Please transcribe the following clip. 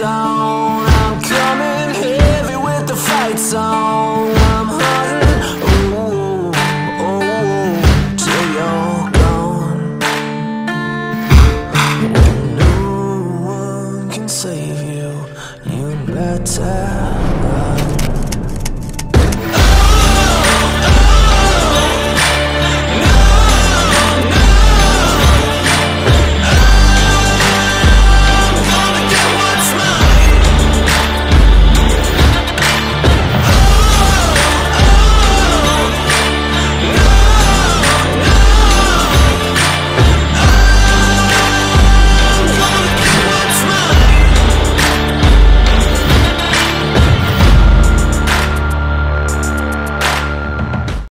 lights I'm coming heavy with the fight song I'm hunting, ooh, ooh, Till you're gone. No one can save you, you better